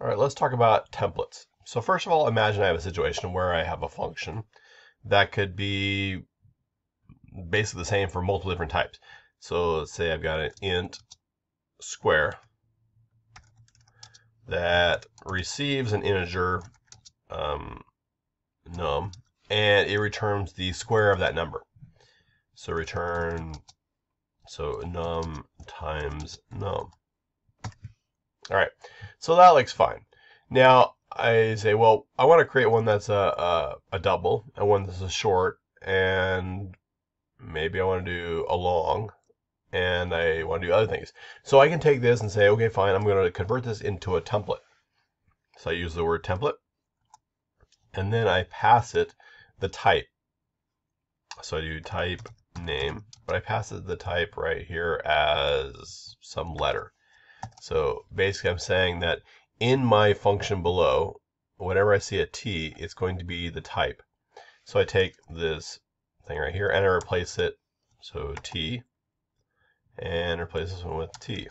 All right, let's talk about templates. So first of all, imagine I have a situation where I have a function that could be basically the same for multiple different types. So let's say I've got an int square that receives an integer um, num and it returns the square of that number. So return so num times num. All right, so that looks fine. Now I say, well, I want to create one that's a, a, a double and one that's a short, and maybe I want to do a long, and I want to do other things. So I can take this and say, okay, fine, I'm going to convert this into a template. So I use the word template, and then I pass it the type. So I do type name, but I pass it the type right here as some letter. So basically I'm saying that in my function below, whenever I see a t, it's going to be the type. So I take this thing right here and I replace it, so t, and replace this one with t.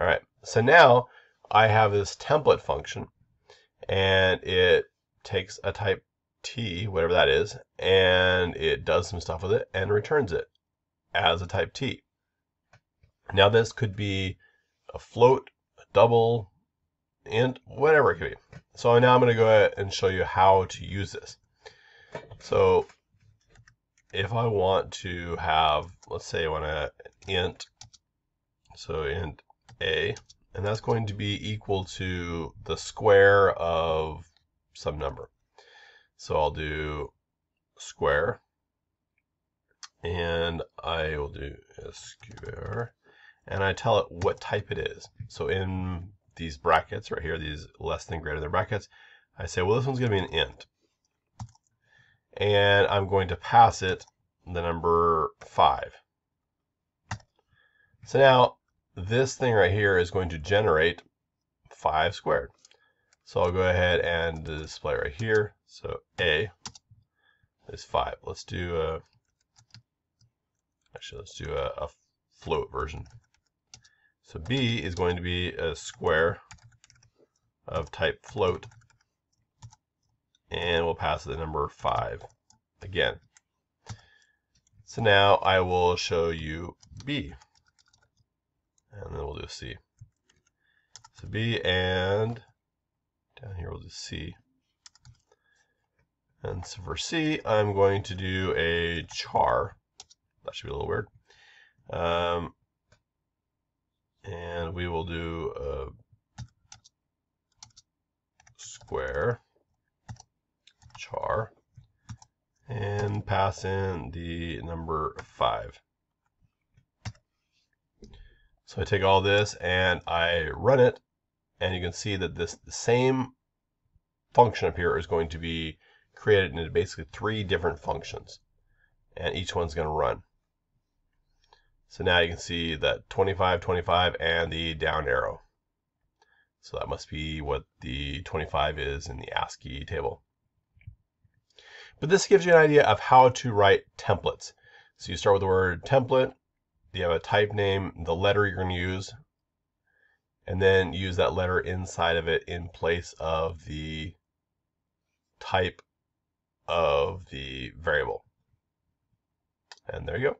All right, so now I have this template function and it takes a type t, whatever that is, and it does some stuff with it and returns it as a type t. Now this could be a float, a double, int, whatever it could be. So now I'm going to go ahead and show you how to use this. So if I want to have, let's say I want to int, so int a, and that's going to be equal to the square of some number. So I'll do square, and I will do square, and I tell it what type it is. So in these brackets right here, these less than greater than brackets, I say, well, this one's going to be an int. And I'm going to pass it the number 5. So now this thing right here is going to generate 5 squared. So I'll go ahead and display right here. So A is 5. Let's do a, actually let's do a, a float version. So B is going to be a square of type float, and we'll pass the number 5 again. So now I will show you B, and then we'll do C. So B and down here we'll do C. And so for C, I'm going to do a char. That should be a little weird. Um, we will do a square char and pass in the number 5. So I take all this and I run it and you can see that this same function up here is going to be created into basically three different functions and each one's going to run. So now you can see that 25, 25, and the down arrow. So that must be what the 25 is in the ASCII table. But this gives you an idea of how to write templates. So you start with the word template, you have a type name, the letter you're going to use, and then use that letter inside of it in place of the type of the variable. And there you go.